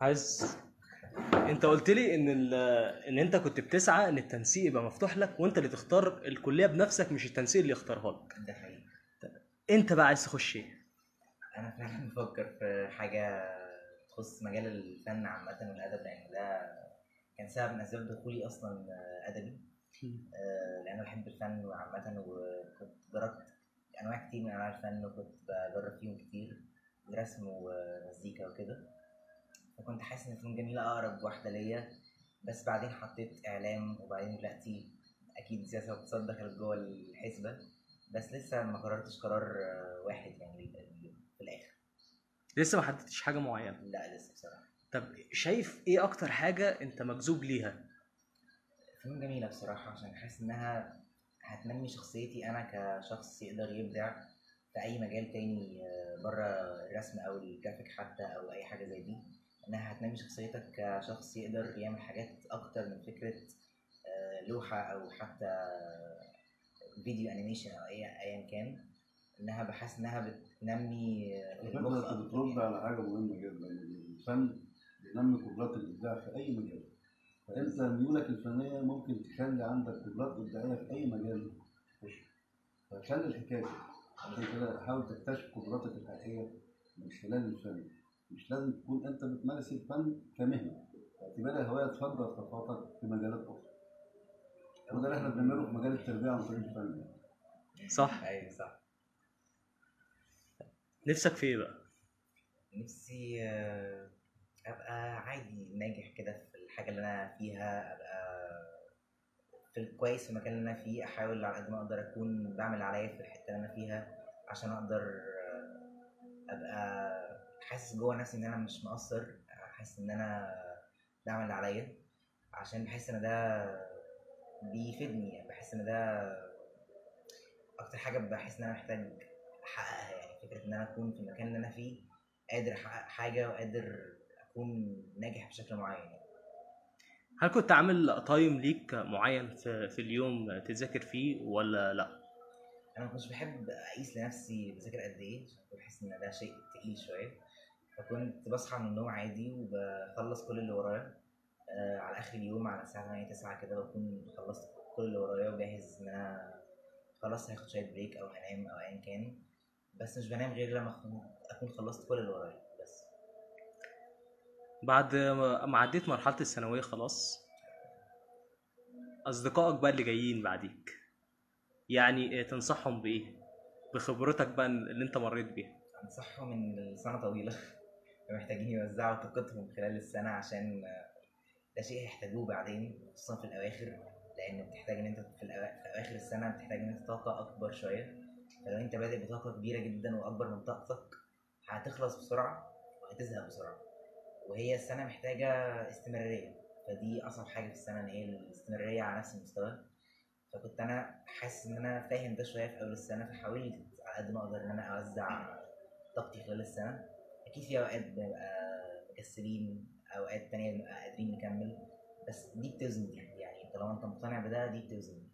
عايز انت قلت لي ان ال... ان انت كنت بتسعى ان التنسيق يبقى مفتوح لك وانت اللي تختار الكلية بنفسك مش التنسيق اللي يختارها لك. ده حقيقي. انت بقى عايز تخش إيه؟ أنا فعلا بفكر في حاجة تخص مجال الفن عامة والأدب لأن ده كان سبب من أسباب دخولي أصلا أدبي. آه، لأن أنا بحب الفن عامة وكنت جربت أنواع كتير من أنواع الفن وكنت بجرب فيهم كتير رسم ومزيكا وكده. فكنت حاسس إن الفنون جميله أقرب واحدة ليا. بس بعدين حطيت إعلام وبعدين دلوقتي أكيد سياسة واقتصاد دخلت جوه الحسبة. بس لسه ما قررتش قرار واحد يعني في الآخر. لسه ما حددتش حاجة معينة؟ لا لسه بصراحة. طب شايف إيه أكتر حاجة أنت مجذوب ليها؟ فنون جميلة بصراحة عشان حاسس إنها هتنمي شخصيتي أنا كشخص يقدر يبدع في أي مجال تاني آه، بره الرسم أو الجرافيك حتى أو أي حاجة زي دي. إنها هتنمي شخصيتك كشخص يقدر يعمل حاجات أكتر من فكرة آه، لوحة أو حتى فيديو animation أو أي أيا كان إنها بحس إنها بتنمي المخ انت بترد. على حاجة مهمة جدا الفن بينمي قدرات الإبداع في أي مجال فأنت ميولك الفنية ممكن تخلي عندك قدرات إبداعية في أي مجال فخلي الحكاية كده. عشان كده حاول تكتشف قدراتك الحقيقية من خلال الفن مش لازم تكون أنت بتمارس الفن كمهنة. اعتبرها هواية تفضل خطواتك في مجالات أخرى. وده اللي إحنا بنعمله في مجال التربية عن طريق الفن. صح. أيوه صح. نفسك في إيه بقى؟ نفسي آه، أبقى عادي ناجح كده في الحاجة اللي أنا فيها أبقى في الكويس في المكان اللي أنا فيه أحاول على قد ما أقدر أكون بعمل عليا في الحتة اللي أنا فيها عشان أقدر آه، أبقى حاسس جوه نفسي إن أنا مش مقصر حاسس إن أنا بعمل اللي عليا عشان بحس إن ده بيفيدني بحس إن ده أكتر حاجة بحس إن أنا محتاج أحققها يعني فكرة إن أنا أكون في المكان اللي أنا فيه قادر أحقق حاجة وقادر أكون ناجح بشكل معين يعني. هل كنت عامل time ليك معين في, في اليوم تذاكر فيه ولا لأ أنا ما كنتش بحب أقيس لنفسي بذاكر قد إيه بحس إن ده شيء تقيل شوية فكنت بصحى من النوم عادي وبخلص كل اللي ورايا. آه على آخر اليوم على الساعة 8 9 كده بكون خلصت كل اللي ورايا وجاهز إن أنا خلاص هاخد شوية break أو هنام أو أيا كان. بس مش بنام غير لما أكون خلصت كل اللي ورايا. بس. بعد ما عديت مرحلة الثانوية خلاص أصدقائك بقى اللي جايين بعديك يعني تنصحهم بإيه؟ بخبرتك بقى اللي أنت مريت بيها. أنصحهم إن السنة طويلة. فمحتاجين يوزعوا طاقتهم خلال السنة عشان ده شيء هيحتاجوه بعدين خصوصا في الأواخر لأن بتحتاج إن أنت في, أواخر السنة بتحتاج إن أنت طاقة أكبر شوية. فلو أنت بادئ بطاقة كبيرة جدا وأكبر من طاقتك هتخلص بسرعة وهتزهق بسرعة. وهي السنة محتاجة استمرارية. فدي أصعب حاجة في السنة إن هي الاستمرارية على نفس المستوى. فكنت أنا حاسس إن أنا فاهم ده شوية في أول السنة فحاولت على قد ما أقدر إن أنا أوزع طاقتي خلال السنة. أكيد في أوقات بنبقى مكسلين أوقات تانية بنبقى قادرين نكمل بس دي بتوزن دي يعني طالما أنت مقتنع بده دي بتوزن دي